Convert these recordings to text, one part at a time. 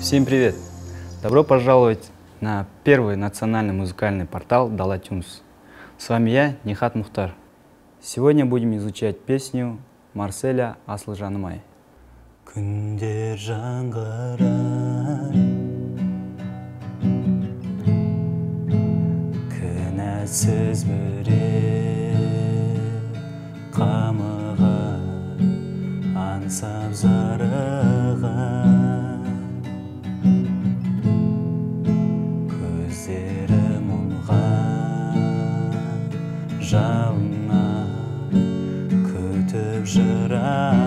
Всем привет! Добро пожаловать на первый национальный музыкальный портал Далатюнс. С вами я, Нихат Мухтар. Сегодня будем изучать песню Марселя Асыл жанымай. күндер жаңғырар кінәсіз біреу қамығар аңсап зарыған Жауна, күтіп жыра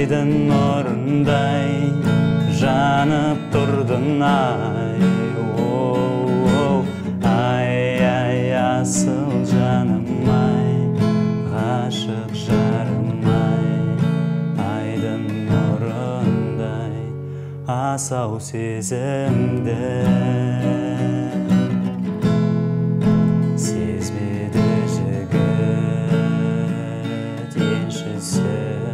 айдың нұрындай жанып тұрдың ай оу ай ай асыл жаным ай ғашық жарым ай айдың нұрындай асау сезімді сезбеді жігіт еншісі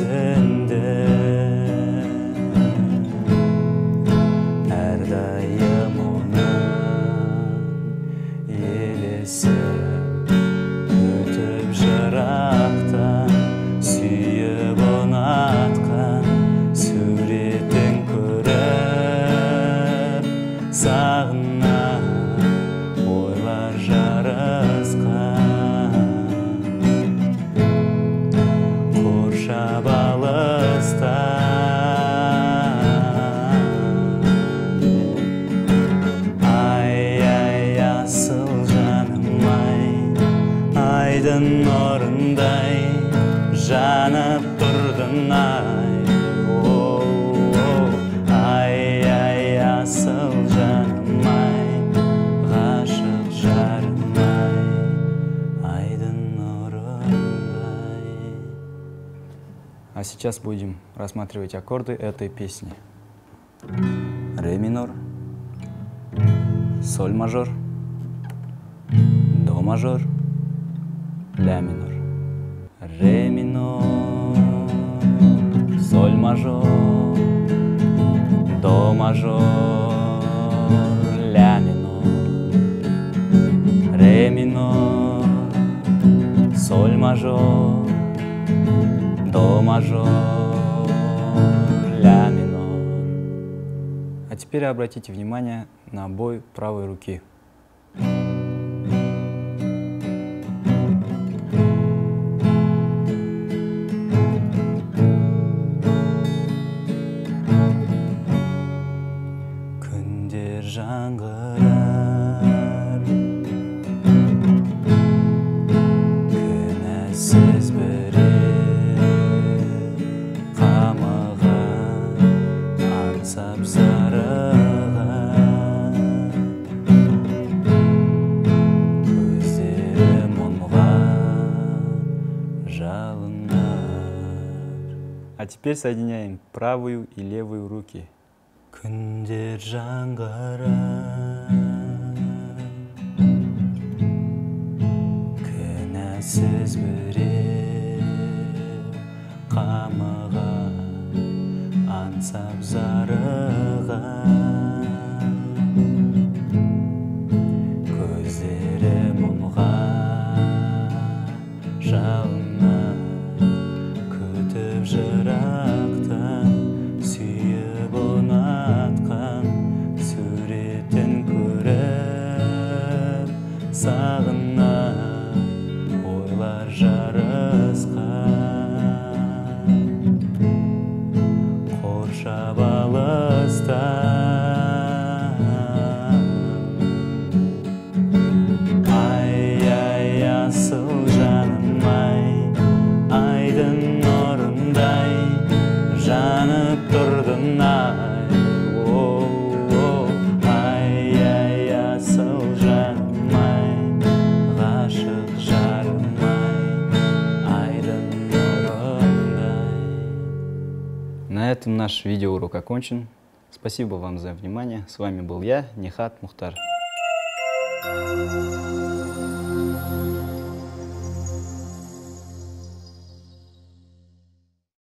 өзіңді әрдайым оның елесі нұрындай жанып тұрдың ай А сейчас будем рассматривать аккорды этой песни. Ре минор, соль мажор, до мажор, ля минор. Ре минор, соль мажор, до мажор, ля минор. Ре минор, соль мажор, мажор, ля минор. А теперь обратите внимание на бой правой руки. күндер жалынар А теперь соединяем правую и левую руки. күндер жаңғырар. Кінәсіз біреу қамығар аңсап зарыған сағына этом наш видеоурок окончен. Спасибо вам за внимание. С вами был я, Нихат Мухтар. Thank you.